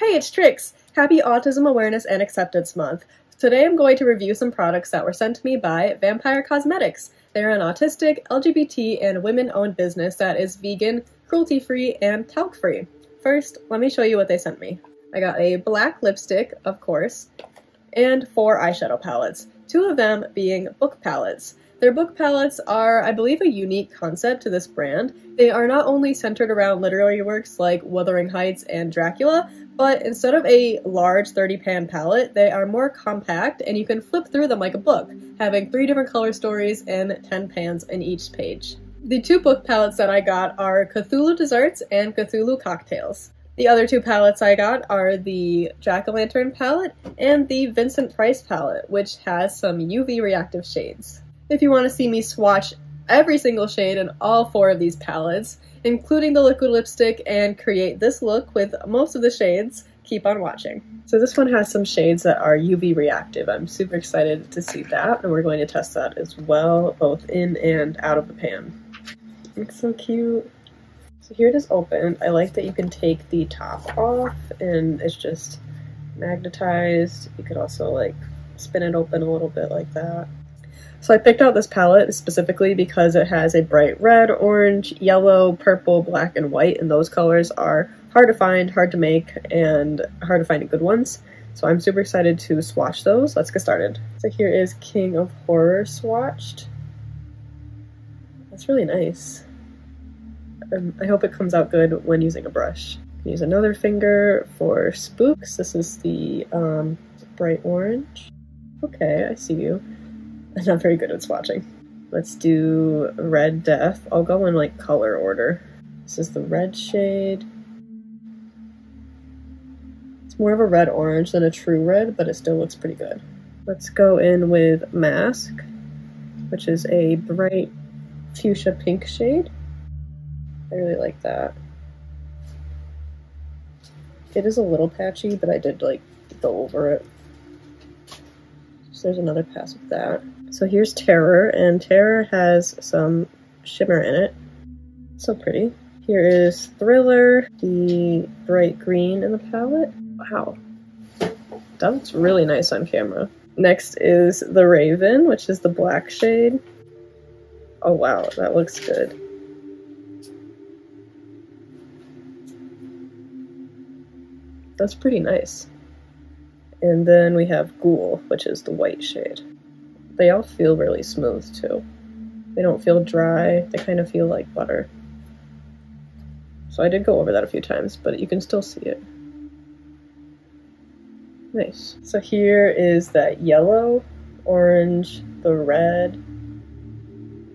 Hey, it's Trix! Happy Autism Awareness and Acceptance Month. Today I'm going to review some products that were sent to me by Vampyre Cosmetics. They're an autistic, LGBT, and women owned business that is vegan, cruelty free, and talc free. First, let me show you what they sent me. I got a black lipstick, of course, and four eyeshadow palettes, two of them being book palettes. Their book palettes are, I believe, a unique concept to this brand. They are not only centered around literary works like Wuthering Heights and Dracula, but instead of a large 30 pan palette, they are more compact and you can flip through them like a book, having three different color stories and 10 pans in each page. The two book palettes that I got are Cthulhu Desserts and Cthulhu Cocktails. The other two palettes I got are the Jack-o'-lantern palette and the Vincent Price palette, which has some UV reactive shades. If you want to see me swatch every single shade in all four of these palettes, including the liquid lipstick, and create this look with most of the shades, keep on watching. So this one has some shades that are UV reactive. I'm super excited to see that, and we're going to test that as well, both in and out of the pan. It's so cute. So here it is open. I like that you can take the top off, and it's just magnetized. You could also like spin it open a little bit like that. So I picked out this palette specifically because it has a bright red, orange, yellow, purple, black, and white, and those colors are hard to find, hard to make, and hard to find good ones. So I'm super excited to swatch those. Let's get started. So here is King of Horror swatched. That's really nice. Um, I hope it comes out good when using a brush. Use another finger for spooks. This is the um, bright orange. Okay, I see you. I'm not very good at swatching. Let's do Red Death. I'll go in like color order. This is the red shade. It's more of a red orange than a true red, but it still looks pretty good. Let's go in with Mask, which is a bright fuchsia pink shade. I really like that. It is a little patchy, but I did like go over it. So there's another pass with that. So here's Terror, and Terror has some shimmer in it. So pretty. Here is Thriller, the bright green in the palette. Wow. That looks really nice on camera. Next is The Raven, which is the black shade. Oh wow, that looks good. That's pretty nice. And then we have Ghoul, which is the white shade. They all feel really smooth too. They don't feel dry, they kind of feel like butter. So I did go over that a few times, but you can still see it. Nice. So here is that yellow, orange, the red.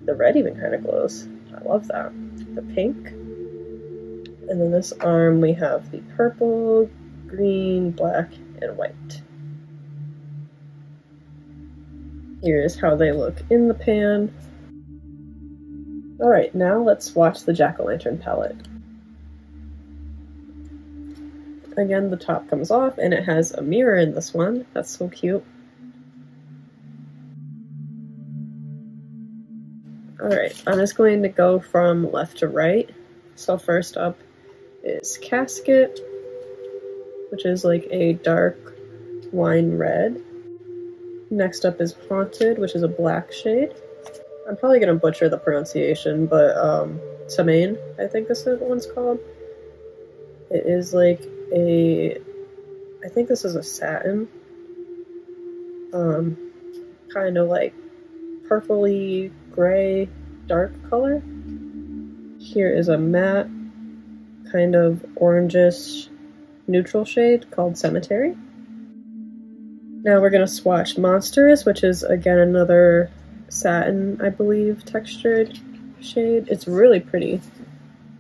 The red even kind of glows. I love that. The pink. And then this arm we have the purple, green, black, and white. Here's how they look in the pan. Alright, now let's watch the jack-o'-lantern palette. Again, the top comes off, and it has a mirror in this one. That's so cute. Alright, I'm just going to go from left to right. So first up is Casket, which is like a dark wine red. Next up is Haunted, which is a black shade. I'm probably going to butcher the pronunciation, but um, Samain, I think this one's called. It is like a, I think this is a satin, um, kind of like purpley gray dark color. Here is a matte, kind of orangish neutral shade called Cemetery. Now we're going to swatch Monstrous, which is again another satin, I believe, textured shade. It's really pretty.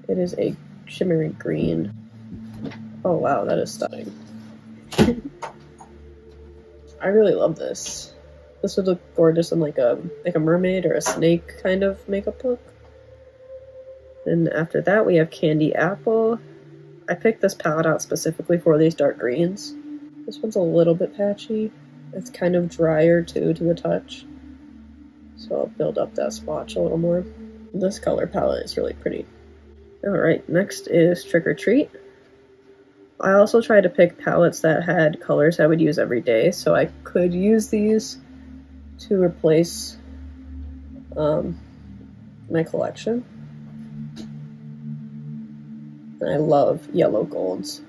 It is a shimmery green. Oh wow, that is stunning. I really love this. This would look gorgeous in like a like a mermaid or a snake kind of makeup look. Then after that we have Candy Apple. I picked this palette out specifically for these dark greens. This one's a little bit patchy. It's kind of drier too to the touch. So I'll build up that swatch a little more. This color palette is really pretty. Alright, next is Trick or Treat. I also tried to pick palettes that had colors I would use every day, so I could use these to replace um, my collection. And I love yellow golds.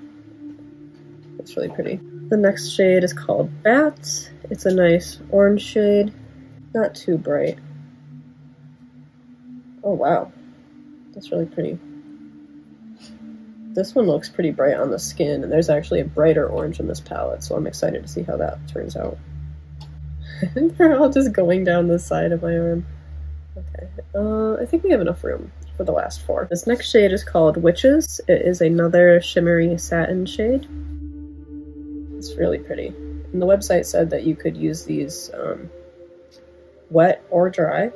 It's really pretty. The next shade is called Bats. It's a nice orange shade, not too bright. Oh wow, that's really pretty. This one looks pretty bright on the skin, and there's actually a brighter orange in this palette, so I'm excited to see how that turns out. They're all just going down the side of my arm. Okay, uh, I think we have enough room for the last four. This next shade is called Witches. It is another shimmery satin shade. It's really pretty. And the website said that you could use these um, wet or dry.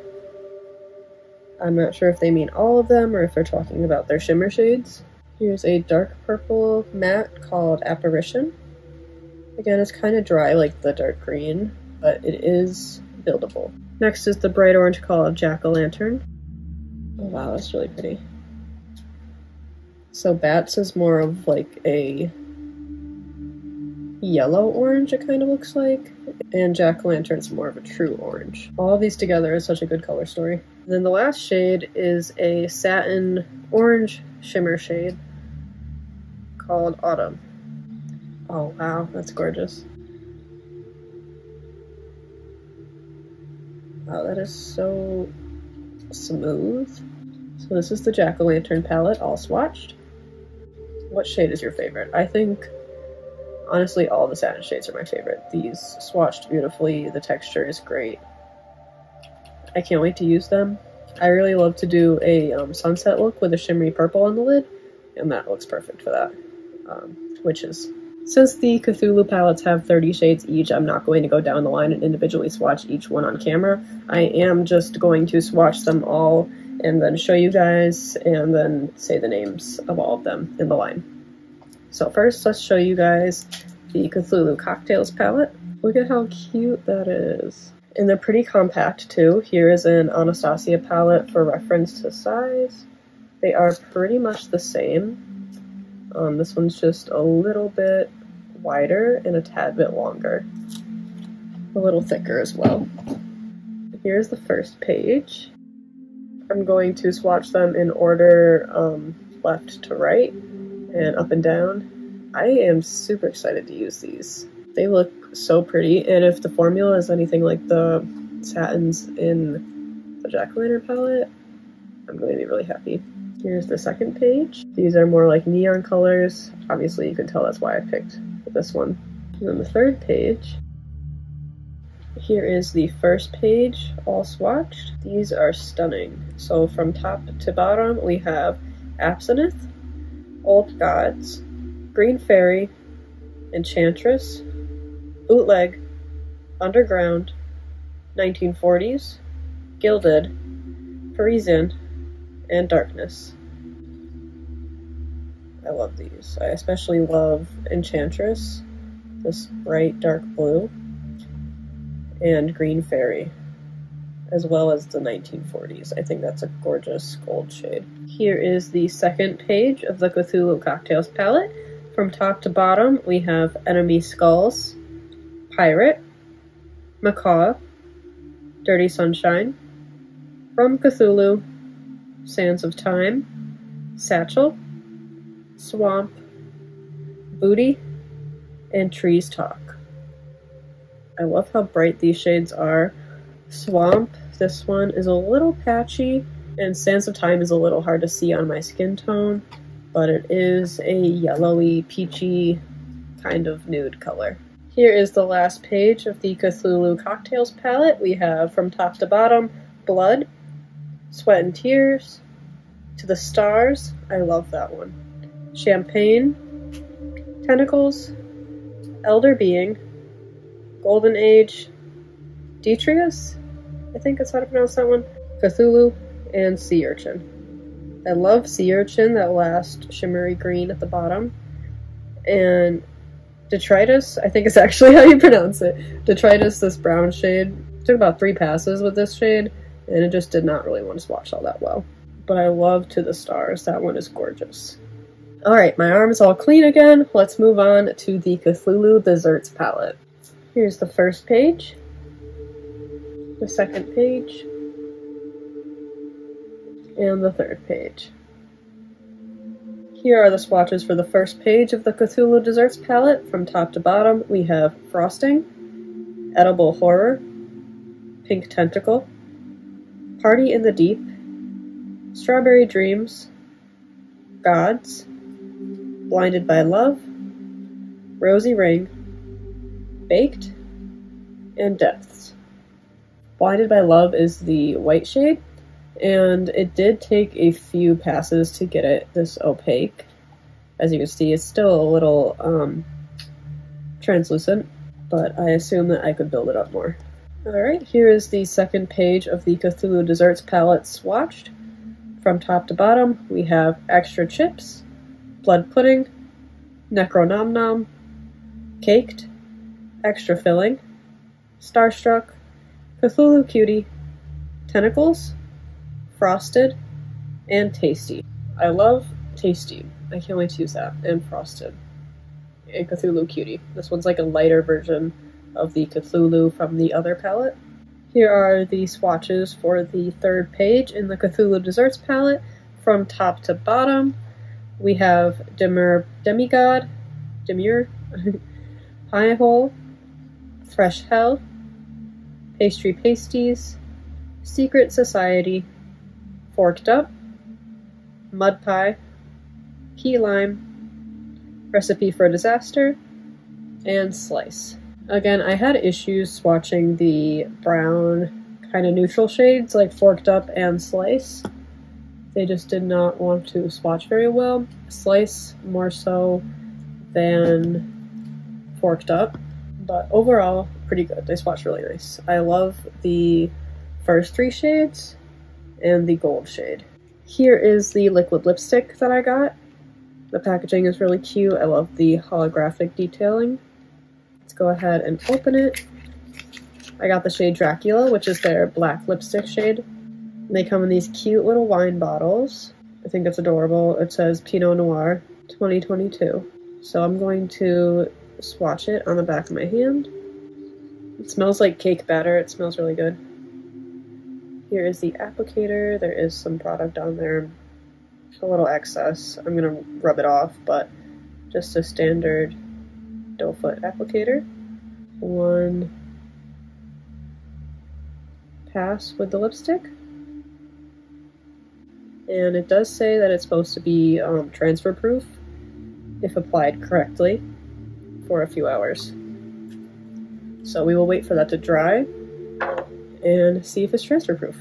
I'm not sure if they mean all of them or if they're talking about their shimmer shades. Here's a dark purple matte called Apparition. Again, it's kind of dry like the dark green, but it is buildable. Next is the bright orange called Jack-o'-lantern. Oh wow, that's really pretty. So Bats is more of like a yellow orange, it kind of looks like. And Jack o' Lantern's more of a true orange. All of these together is such a good color story. Then the last shade is a satin orange shimmer shade called Autumn. Oh wow, that's gorgeous. Wow, that is so smooth. So this is the Jack-o'-lantern palette, all swatched. What shade is your favorite? I think Honestly, all the satin shades are my favorite. These swatched beautifully, the texture is great. I can't wait to use them. I really love to do a um, sunset look with a shimmery purple on the lid, and that looks perfect for that, um, Witches. Since the Cthulhu palettes have 30 shades each, I'm not going to go down the line and individually swatch each one on camera. I am just going to swatch them all and then show you guys and then say the names of all of them in the line. So first, let's show you guys the Cthulhu Cocktails palette. Look at how cute that is. And they're pretty compact too. Here is an Anastasia palette for reference to size. They are pretty much the same. Um, this one's just a little bit wider and a tad bit longer. A little thicker as well. Here's the first page. I'm going to swatch them in order um, left to right and up and down. I am super excited to use these. They look so pretty, and if the formula is anything like the satins in the jack-o'-lantern palette, I'm going to be really happy. Here's the second page. These are more like neon colors. Obviously, you can tell that's why I picked this one. And then the third page. Here is the first page, all swatched. These are stunning. So from top to bottom, we have Absinthe, Old Gods, Green Fairy, Enchantress, Bootleg, Underground, 1940s, Gilded, Parisian, and Darkness. I love these. I especially love Enchantress, this bright dark blue, and Green Fairy as well as the 1940s. I think that's a gorgeous gold shade. Here is the second page of the Cthulhu Cocktails palette. From top to bottom, we have Enemy Skulls, Pirate, Macaw, Dirty Sunshine, From Cthulhu, Sands of Time, Satchel, Swamp, Booty, and Trees Talk. I love how bright these shades are. Swamp, this one is a little patchy, and Sands of Time is a little hard to see on my skin tone, but it is a yellowy, peachy kind of nude color. Here is the last page of the Cthulhu Cocktails palette. We have from top to bottom, Blood, Sweat and Tears, To the Stars, I love that one, Champagne, Tentacles, Elder Being, Golden Age, Detrius, I think that's how to pronounce that one. Cthulhu and Sea Urchin. I love Sea Urchin, that last shimmery green at the bottom. And Detritus, I think is actually how you pronounce it. Detritus, this brown shade. Took about three passes with this shade, and it just did not really want to swatch all that well. But I love To the Stars. That one is gorgeous. Alright, my arm is all clean again. Let's move on to the Cthulhu Desserts palette. Here's the first page, the second page, and the third page. Here are the swatches for the first page of the Cthulhu Desserts palette. From top to bottom, we have Frosting, Edible Horror, Pink Tentacle, Party in the Deep, Strawberry Dreams, Gods, Blinded by Love, Rosy Ring, Baked, and Depths. Blinded by Love is the white shade, and it did take a few passes to get it this opaque. As you can see, it's still a little um, translucent, but I assume that I could build it up more. Alright, here is the second page of the Cthulhu Desserts palette swatched. From top to bottom, we have extra chips, blood pudding, necro nom nom, caked, extra filling, starstruck, Cthulhu cutie, tentacles, frosted, and tasty. I love tasty. I can't wait to use that. And frosted. And Cthulhu cutie. This one's like a lighter version of the Cthulhu from the other palette. Here are the swatches for the third page in the Cthulhu Desserts palette. From top to bottom, we have Demur Demigod, Demure, Pie Hole, Fresh Hell, Pastry Pasties, Secret Society, Forked Up, Mud Pie, Key Lime, Recipe for Disaster, and Slice. Again, I had issues swatching the brown kind of neutral shades like Forked Up and Slice. They just did not want to swatch very well. Slice more so than Forked Up, but overall, pretty good. They swatch really nice. I love the first three shades, and the gold shade. Here is the liquid lipstick that I got. The packaging is really cute. I love the holographic detailing. Let's go ahead and open it. I got the shade Dracula, which is their black lipstick shade. They come in these cute little wine bottles. I think it's adorable. It says Pinot Noir 2022. So I'm going to swatch it on the back of my hand. It smells like cake batter. It smells really good. Here is the applicator. There is some product on there, a little excess. I'm going to rub it off, but just a standard doe foot applicator. One pass with the lipstick. And it does say that it's supposed to be um, transfer proof if applied correctly for a few hours. So we will wait for that to dry and see if it's transfer proof.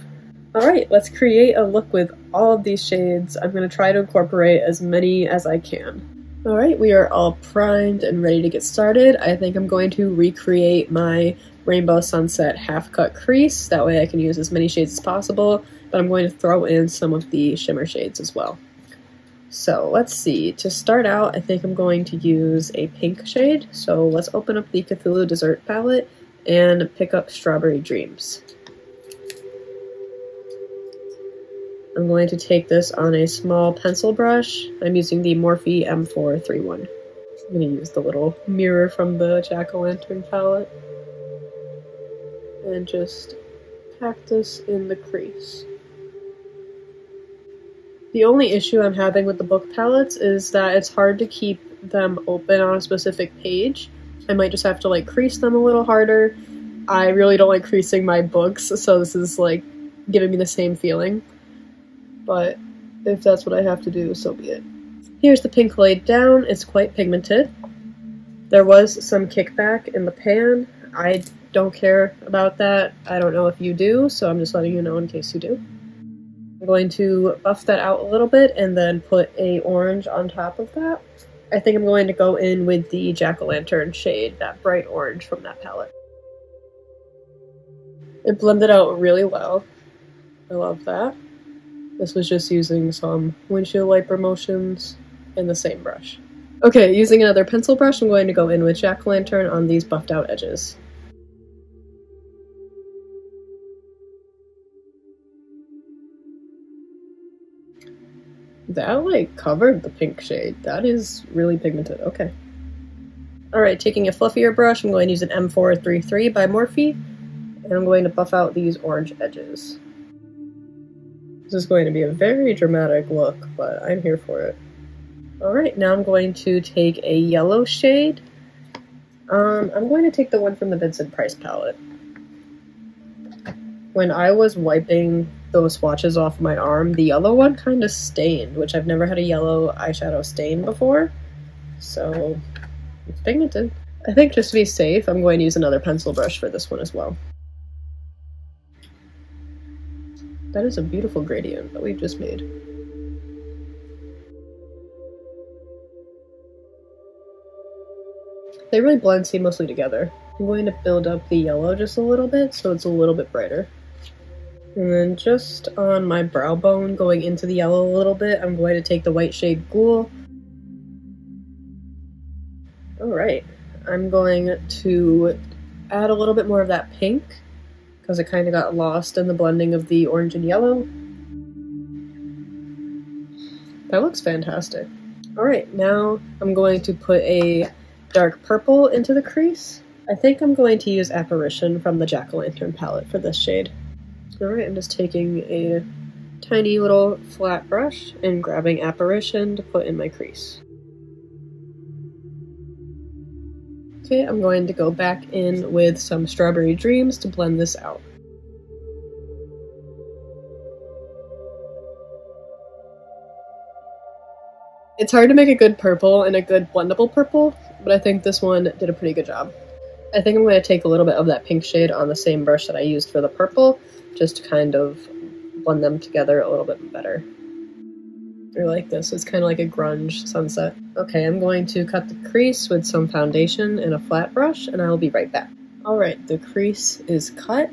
Alright, let's create a look with all of these shades. I'm going to try to incorporate as many as I can. Alright, we are all primed and ready to get started. I think I'm going to recreate my Rainbow Sunset half cut crease. That way I can use as many shades as possible, but I'm going to throw in some of the shimmer shades as well. So let's see. To start out, I think I'm going to use a pink shade. So let's open up the Cthulhu Dessert palette and pick up Strawberry Dreams. I'm going to take this on a small pencil brush. I'm using the Morphe M431. I'm going to use the little mirror from the Jack-o'-lantern palette. And just pack this in the crease. The only issue I'm having with the book palettes is that it's hard to keep them open on a specific page. I might just have to like crease them a little harder. I really don't like creasing my books, so this is like giving me the same feeling but if that's what I have to do, so be it. Here's the pink laid down. It's quite pigmented. There was some kickback in the pan. I don't care about that. I don't know if you do, so I'm just letting you know in case you do. I'm going to buff that out a little bit and then put a orange on top of that. I think I'm going to go in with the jack-o'-lantern shade, that bright orange from that palette. It blended out really well. I love that. This was just using some windshield wiper motions in the same brush. Okay, using another pencil brush, I'm going to go in with jack-o'-lantern on these buffed out edges. That, like, covered the pink shade. That is really pigmented. Okay. Alright, taking a fluffier brush, I'm going to use an M433 by Morphe, and I'm going to buff out these orange edges. This is going to be a very dramatic look, but I'm here for it. Alright, now I'm going to take a yellow shade. Um, I'm going to take the one from the Vincent Price palette. When I was wiping those swatches off my arm, the yellow one kind of stained, which I've never had a yellow eyeshadow stain before. So, it's pigmented. I think just to be safe, I'm going to use another pencil brush for this one as well. That is a beautiful gradient that we've just made. They really blend seamlessly together. I'm going to build up the yellow just a little bit so it's a little bit brighter. And then just on my brow bone going into the yellow a little bit, I'm going to take the white shade Ghoul. Alright, I'm going to add a little bit more of that pink because it kind of got lost in the blending of the orange and yellow. That looks fantastic. Alright, now I'm going to put a dark purple into the crease. I think I'm going to use Apparition from the Jack-O-Lantern palette for this shade. Alright, I'm just taking a tiny little flat brush and grabbing Apparition to put in my crease. Okay, I'm going to go back in with some Strawberry Dreams to blend this out. It's hard to make a good purple and a good blendable purple, but I think this one did a pretty good job. I think I'm going to take a little bit of that pink shade on the same brush that I used for the purple, just to kind of blend them together a little bit better. I like this, it's kind of like a grunge sunset. Okay, I'm going to cut the crease with some foundation and a flat brush, and I'll be right back. Alright, the crease is cut.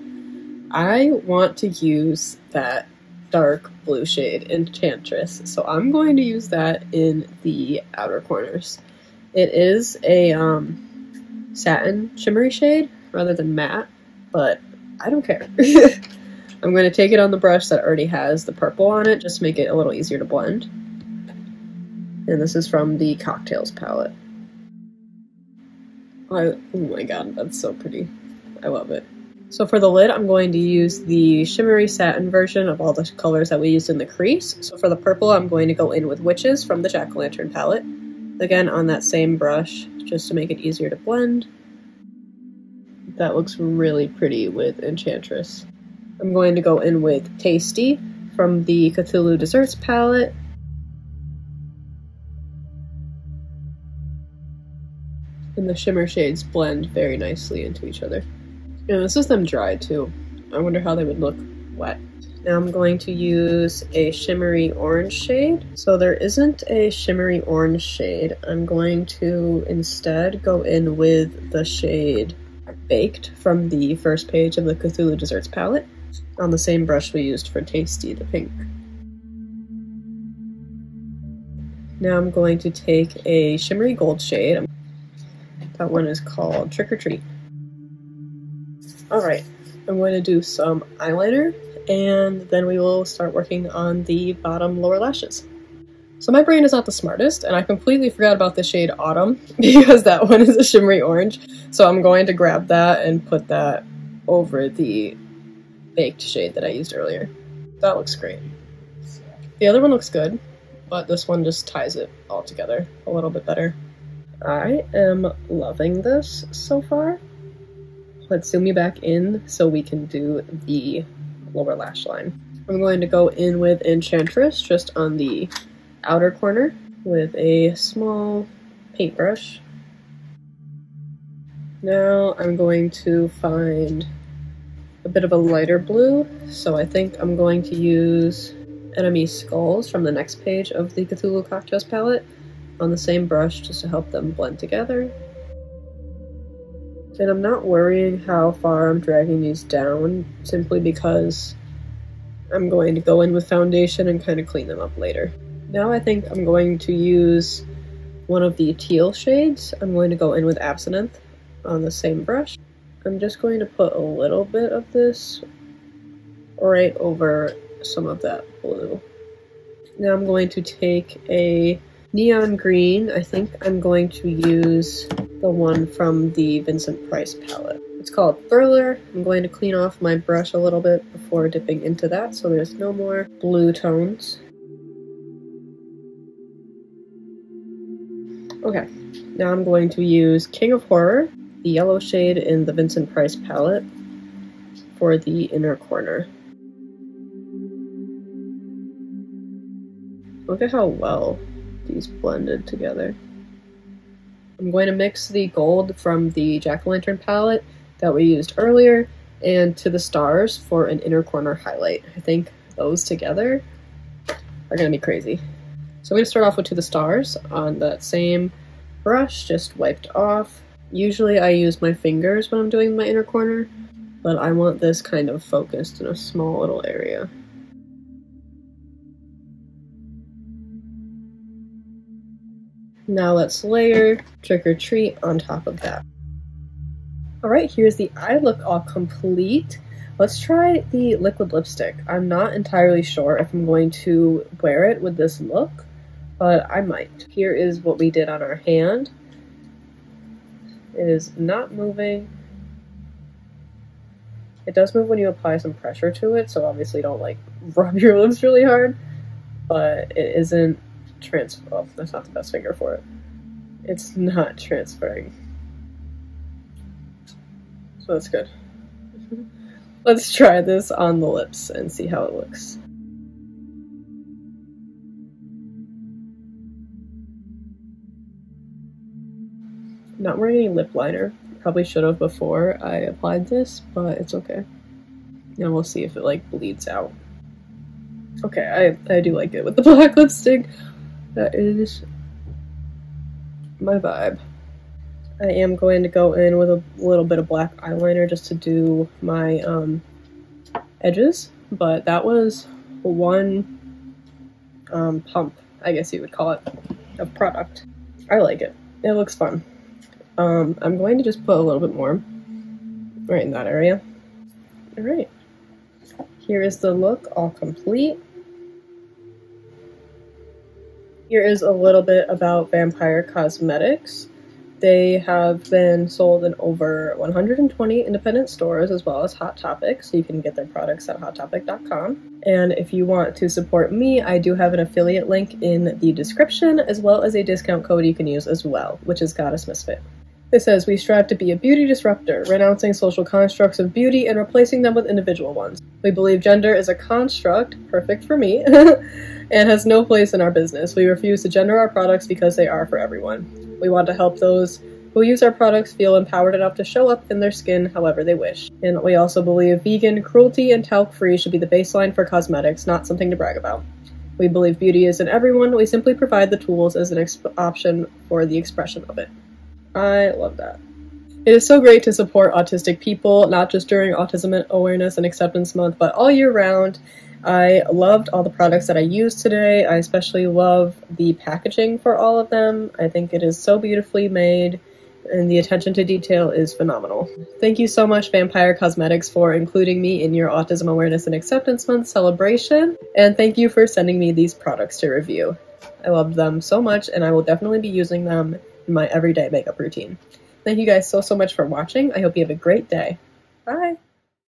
I want to use that dark blue shade Enchantress, so I'm going to use that in the outer corners. It is a um, satin shimmery shade rather than matte, but I don't care. I'm going to take it on the brush that already has the purple on it, just to make it a little easier to blend. And this is from the Cocktails palette. I, oh my god, that's so pretty. I love it. So for the lid, I'm going to use the shimmery satin version of all the colors that we used in the crease. So for the purple, I'm going to go in with Witches from the Jack-O-Lantern palette. Again, on that same brush, just to make it easier to blend. That looks really pretty with Enchantress. I'm going to go in with Tasty from the Cthulhu Desserts palette. And the shimmer shades blend very nicely into each other. And this is them dry too. I wonder how they would look wet. Now I'm going to use a shimmery orange shade. So there isn't a shimmery orange shade. I'm going to instead go in with the shade Baked from the first page of the Cthulhu Desserts palette on the same brush we used for Tasty, the pink. Now I'm going to take a shimmery gold shade. That one is called Trick or Treat. Alright, I'm going to do some eyeliner and then we will start working on the bottom lower lashes. So my brain is not the smartest, and I completely forgot about the shade Autumn, because that one is a shimmery orange, so I'm going to grab that and put that over the baked shade that I used earlier. That looks great. The other one looks good, but this one just ties it all together a little bit better. I am loving this so far. Let's zoom you back in so we can do the lower lash line. I'm going to go in with Enchantress just on the outer corner with a small paintbrush. Now I'm going to find a bit of a lighter blue, so I think I'm going to use Enemy Skulls from the next page of the Cthulhu Cocktails palette on the same brush just to help them blend together. And I'm not worrying how far I'm dragging these down, simply because I'm going to go in with foundation and kind of clean them up later. Now I think I'm going to use one of the teal shades. I'm going to go in with Absinthe on the same brush. I'm just going to put a little bit of this right over some of that blue. Now I'm going to take a neon green. I think I'm going to use the one from the Vincent Price palette. It's called Thriller. I'm going to clean off my brush a little bit before dipping into that so there's no more blue tones. Okay, now I'm going to use King of Horror, the yellow shade in the Vincent Price palette, for the inner corner. Look at how well these blended together. I'm going to mix the gold from the jack-o'-lantern palette that we used earlier and to the stars for an inner corner highlight. I think those together are going to be crazy. So I'm going to start off with To the Stars on that same brush, just wiped off. Usually I use my fingers when I'm doing my inner corner, but I want this kind of focused in a small little area. Now let's layer Trick or Treat on top of that. Alright, here's the eye look all complete. Let's try the liquid lipstick. I'm not entirely sure if I'm going to wear it with this look, but I might. Here is what we did on our hand. It is not moving. It does move when you apply some pressure to it, so obviously don't like rub your lips really hard, but it isn't transfer. Oh, that's not the best finger for it. It's not transferring. So that's good. Let's try this on the lips and see how it looks. Not wearing any lip liner. Probably should have before I applied this, but it's okay. And we'll see if it like bleeds out. Okay, I, I do like it with the black lipstick. That is my vibe. I am going to go in with a little bit of black eyeliner just to do my um, edges, but that was one um, pump, I guess you would call it, of product. I like it. It looks fun. Um, I'm going to just put a little bit more right in that area. Alright. Here is the look all complete. Here is a little bit about Vampyre Cosmetics. They have been sold in over 120 independent stores as well as Hot Topic, so you can get their products at hottopic.com. And if you want to support me, I do have an affiliate link in the description as well as a discount code you can use as well, which is Goddess Misfit. It says, We strive to be a beauty disruptor, renouncing social constructs of beauty and replacing them with individual ones. We believe gender is a construct, perfect for me, and has no place in our business. We refuse to gender our products because they are for everyone. We want to help those who use our products feel empowered enough to show up in their skin however they wish. And we also believe vegan, cruelty, and talc free should be the baseline for cosmetics, not something to brag about. We believe beauty is in everyone, we simply provide the tools as an option for the expression of it. I love that. It is so great to support autistic people, not just during Autism Awareness and Acceptance Month, but all year round. I loved all the products that I used today. I especially love the packaging for all of them. I think it is so beautifully made and the attention to detail is phenomenal. Thank you so much, Vampyre Cosmetics, for including me in your Autism Awareness and Acceptance Month celebration, and thank you for sending me these products to review. I loved them so much, and I will definitely be using them my everyday makeup routine. Thank you guys so, so much for watching. I hope you have a great day. Bye!